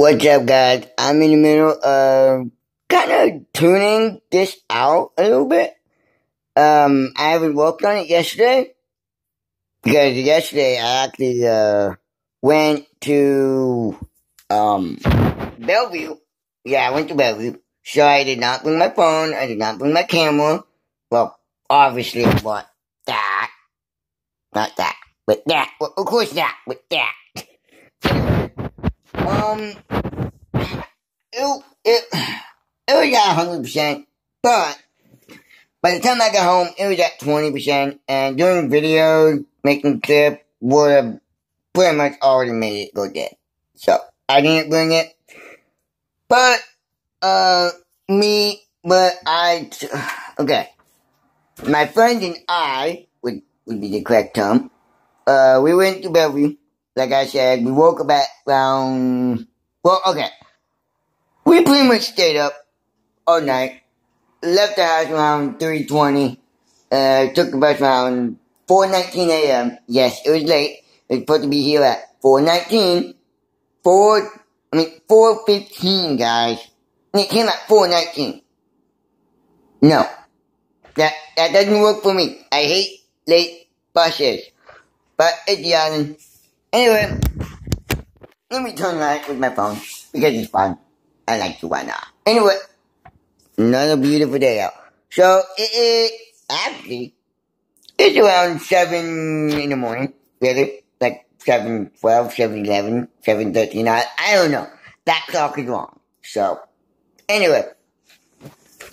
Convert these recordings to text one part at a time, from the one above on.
What's up, guys? I'm in the middle of kind of tuning this out a little bit. Um, I haven't worked on it yesterday because yesterday I actually uh went to um Bellevue. Yeah, I went to Bellevue. So I did not bring my phone. I did not bring my camera. Well, obviously bought that. Not that, but that. Well, of course that, but that. Um, it, it, it was at 100%, but by the time I got home, it was at 20%, and doing videos, making clips, would have pretty much already made it go dead. So, I didn't bring it, but, uh, me, but I, okay. My friend and I, would, would be the correct term, uh, we went to Bellevue, like I said, we woke up at around, well, okay. We pretty much stayed up all night. Left the house around 3.20. Uh, took the bus around 4.19 a.m. Yes, it was late. It was supposed to be here at 4.19. 4, I mean, 4.15, guys. And it came at 4.19. No. That, that doesn't work for me. I hate late buses. But it's the island. Anyway, let me turn right with my phone because it's fun. I like to why not? Anyway, another beautiful day out. So it is actually it's around seven in the morning. Really, like seven twelve, seven eleven, seven thirteen. I I don't know. That clock is wrong. So anyway,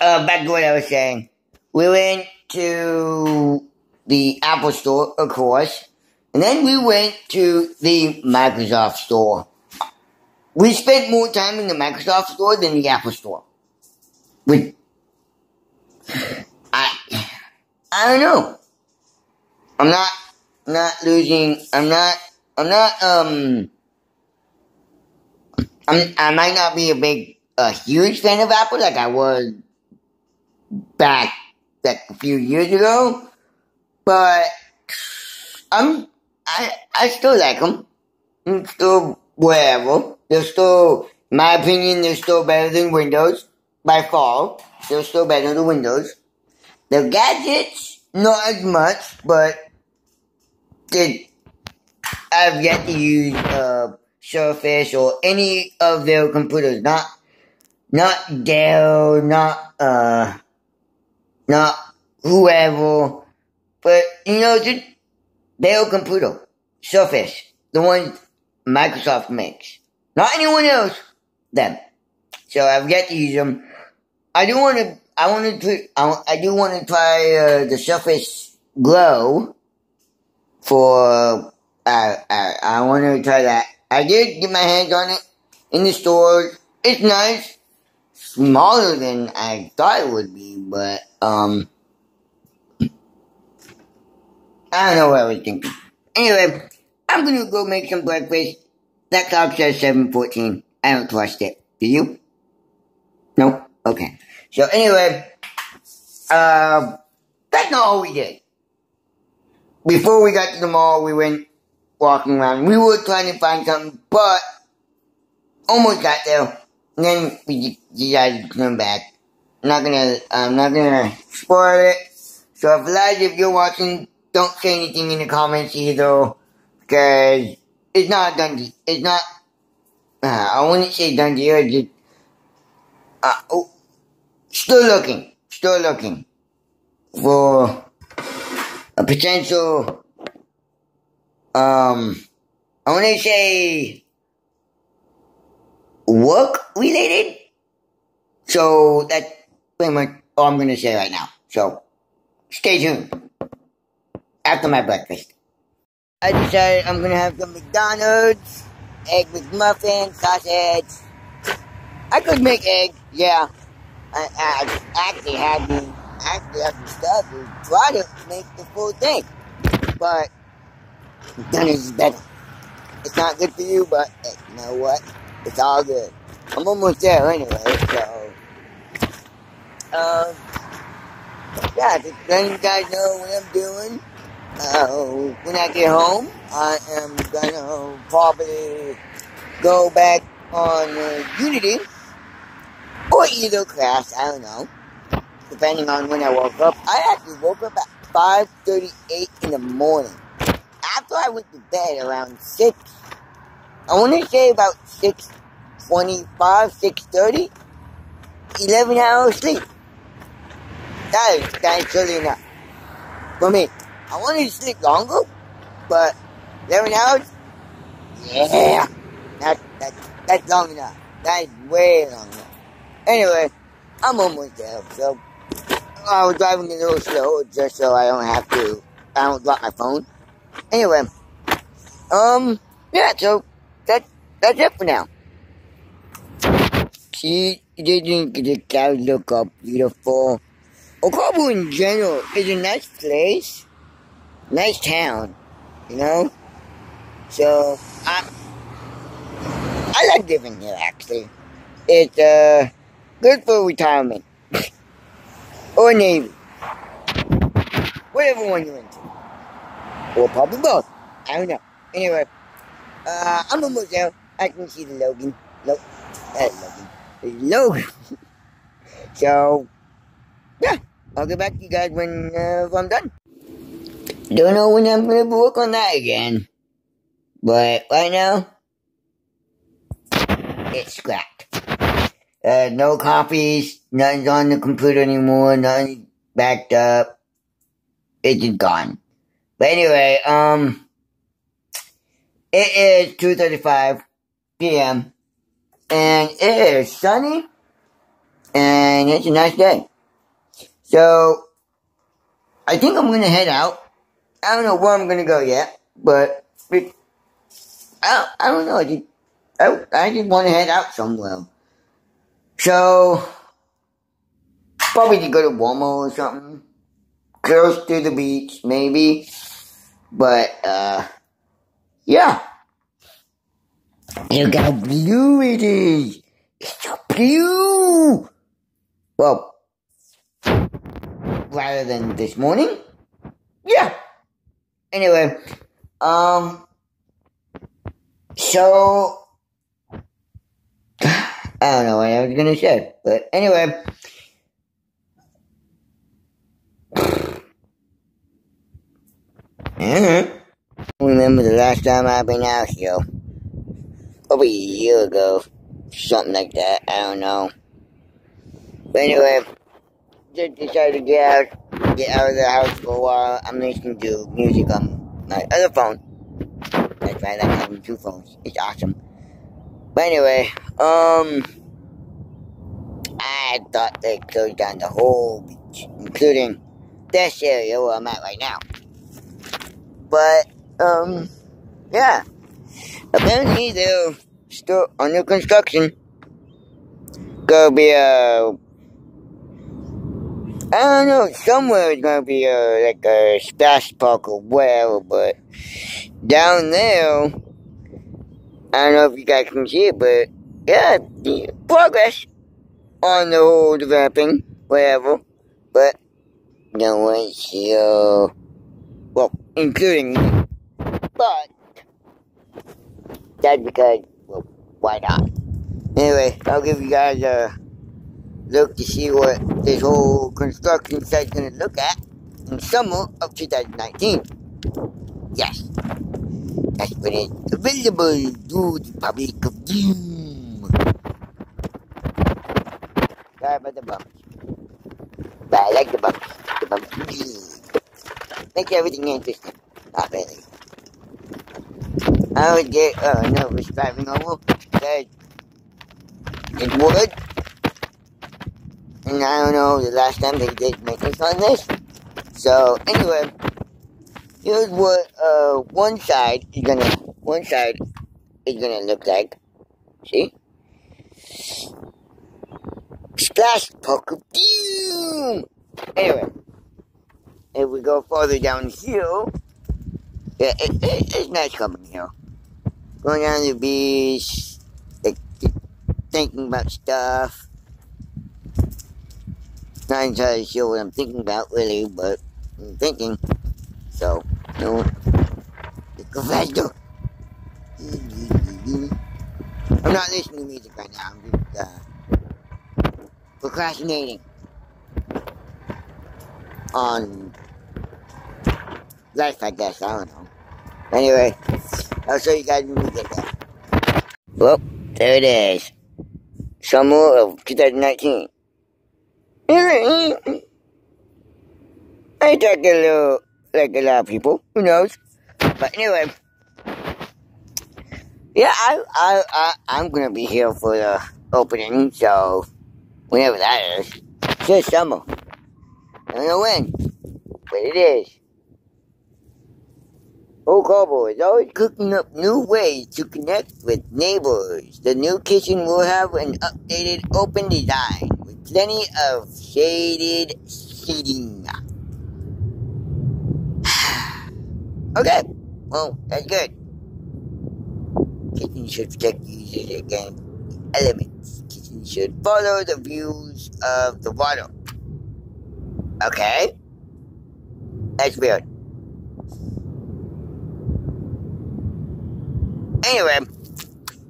uh, back to what I was saying. We went to the Apple Store, of course. And then we went to the Microsoft store. We spent more time in the Microsoft store than the Apple store. We, I, I don't know. I'm not, not losing, I'm not, I'm not, um, I'm, I might not be a big, a huge fan of Apple like I was back, like a few years ago, but I'm, I I still like them. Mm, still whatever. They're still, my opinion, they're still better than Windows by far. They're still better than Windows. The gadgets, not as much, but they, I've yet to use uh, Surface or any of their computers. Not not Dell, not uh, not whoever, but you know, just Dell computer, Surface, the one Microsoft makes. Not anyone else, them. So I've yet to use them. I do want to, I want to, I, I do want to try uh, the Surface Go for, uh, I, I want to try that. I did get my hands on it in the store. It's nice. Smaller than I thought it would be, but, um, I don't know what I was thinking. Anyway, I'm gonna go make some breakfast. That clock says 7.14. I don't trust it. Do you? No? Okay. So anyway, uh, that's not all we did. Before we got to the mall, we went walking around. We were trying to find something, but almost got there. And then we decided to come back. I'm not gonna, I'm not gonna spoil it. So if Elijah, if you're watching, don't say anything in the comments either, because it's not a done. It's not. Uh, I wouldn't say done deal. Just uh, oh, still looking, still looking for a potential. Um, I want to say work related. So that's pretty much all I'm going to say right now. So stay tuned after my breakfast. I decided I'm gonna have some McDonald's, egg McMuffin, sausage. I could make egg, yeah. I, I actually had the actually have the stuff to try to make the full thing, but McDonald's is better. It's not good for you, but hey, you know what? It's all good. I'm almost there anyway, so. Um, yeah, just letting you guys know what I'm doing. Uh, when I get home, I am gonna probably go back on uh, Unity or either class, I don't know, depending on when I woke up. I actually woke up at 5.38 in the morning. After I went to bed around 6, I want to say about 6.25, 6.30, 11 hours sleep. That is, really enough. For me, I wanted to sleep longer, but 11 hours? Yeah, that, that, that's long enough. That is way long enough. Anyway, I'm almost there, so I was driving a little slow just so I don't have to, I don't drop my phone. Anyway, um, yeah, so that, that's it for now. She didn't get the cow look up beautiful. Oak Harbor in general is a nice place, nice town, you know? So, I, I like living here actually. It's, uh, Good for retirement. or Navy. Whatever one you're into. Or probably both. I don't know. Anyway, uh, I'm almost there. I can see the Logan. Lo- uh, Logan. Logan. so, yeah. I'll get back to you guys when uh, I'm done. Don't know when I'm gonna work on that again. But right now, it's scrapped. Uh, no copies, nothing's on the computer anymore, nothing's backed up. It's just gone. But anyway, um, it is 2.35 p.m. and it is sunny and it's a nice day. So, I think I'm gonna head out. I don't know where I'm gonna go yet, but I don't, I don't know. I just, I, I just want to head out somewhere. So, probably to go to Walmart or something. Close to the beach, maybe. But, uh, yeah. Look how blue it is. It's so blue. Well, rather than this morning. Anyway, um, so I don't know what I was gonna say, but anyway. Mm-hmm. Remember the last time I've been out here? Over a year ago. Something like that. I don't know. But anyway, just decided to get out, get out of the house for a while. I'm listening to music on my other phone. That's why I like having two phones. It's awesome. But anyway, um, I thought they closed down the whole beach, including this area where I'm at right now. But, um, yeah. Apparently they're still under construction. Gonna be a, I don't know, somewhere it's gonna be a, like a splash park or whatever, but down there, I don't know if you guys can see it, but yeah, progress on the whole developing, whatever. But no one's here. Well, including me. But that's because, well, why not? Anyway, I'll give you guys a look to see what this whole construction site's gonna look at in summer of 2019. Yes. That's when it's available to the public of Doom. Sorry about the bumps. But I like the bumps. The bumps Makes everything interesting. Not really. I would get uh, nervous driving over because it's wood. And I don't know the last time they did maintenance on this. So, anyway here's what uh one side is gonna one side is gonna look like. See? Splash poke doom! Anyway, if we go farther down here, yeah, it, it, it's nice coming here. Going down the beach, like, thinking about stuff. Not entirely sure what I'm thinking about, really, but I'm thinking. So, no. Faster. I'm not listening to music right now. I'm just uh, procrastinating on life, I guess. I don't know. Anyway, I'll show you guys when we get there. Well, there it is. Summer of 2019. Mm-hmm. I talk a little like a lot of people. Who knows? But anyway. Yeah, I, I, I, I'm gonna be here for the opening, so whenever that is. It's just summer. I don't know when, but it is. Oh, Oak Harbor is always cooking up new ways to connect with neighbors. The new kitchen will have an updated open design plenty of shaded seating. okay, well, that's good. Kitchen should protect users against elements. Kitchen should follow the views of the water. Okay? That's weird. Anyway,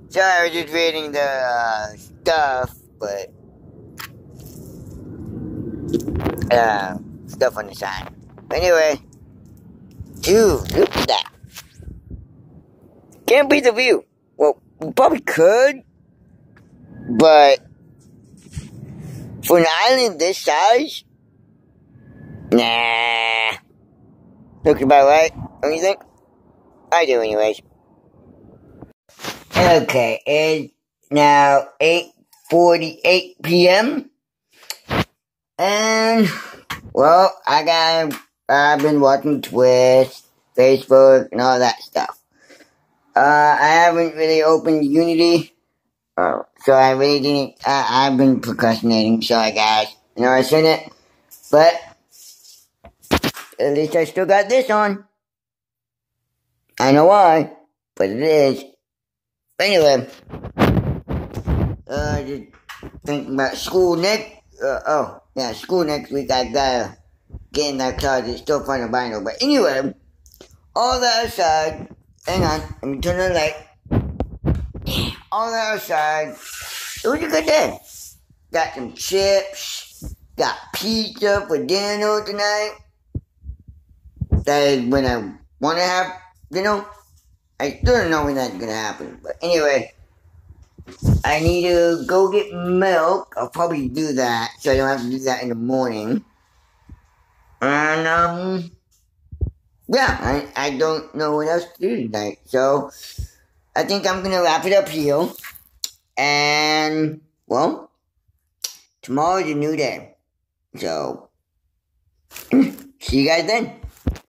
so I was just reading the uh, stuff, but uh, stuff on the side. Anyway, dude, look at that. Can't beat the view. Well, we probably could, but for an island this size, nah. Looks about right, don't you think? I do, anyways. Okay, it's now 8.48 p.m. And, well, I got, I've been watching Twitch, Facebook, and all that stuff. Uh, I haven't really opened Unity, uh, so I really didn't, I, I've been procrastinating, sorry guys. You know I said it, but at least I still got this on. I know why, but it is. Anyway, uh, just thinking about school next, uh, oh, yeah, school next week, I gotta get in that car, it's still fun to vinyl, but anyway, all that aside, hang on, let me turn the light. All that aside, it was a good day. Got some chips, got pizza for dinner tonight. That is when I want to have, you know, I still don't know when that's gonna happen. But anyway, I need to go get milk. I'll probably do that so I don't have to do that in the morning. And um, yeah, I I don't know what else to do tonight. So I think I'm gonna wrap it up here. And well, tomorrow's a new day. So see you guys then.